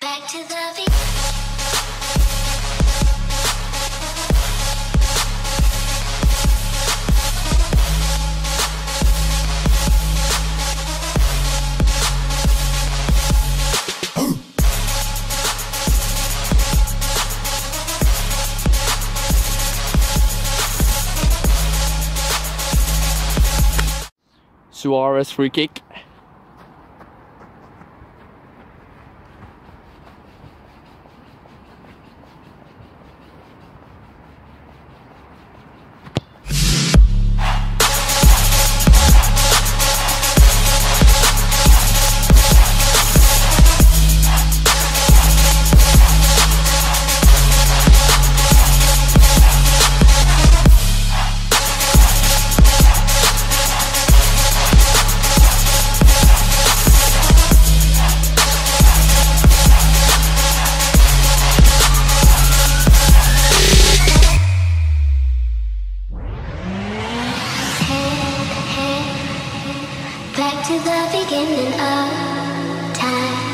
Back to the beat. Suarez free kick. to the beginning of time.